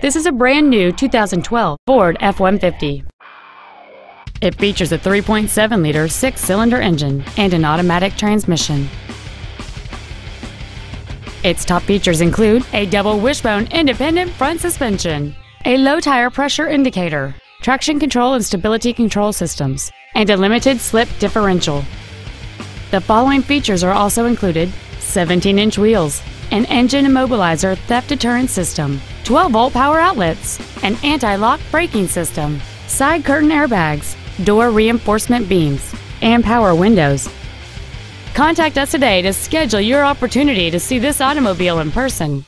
This is a brand new 2012 Ford F-150. It features a 3.7-liter six-cylinder engine and an automatic transmission. Its top features include a double wishbone independent front suspension, a low tire pressure indicator, traction control and stability control systems, and a limited slip differential. The following features are also included 17 inch wheels, an engine immobilizer theft deterrent system, 12 volt power outlets, an anti lock braking system, side curtain airbags, door reinforcement beams, and power windows. Contact us today to schedule your opportunity to see this automobile in person.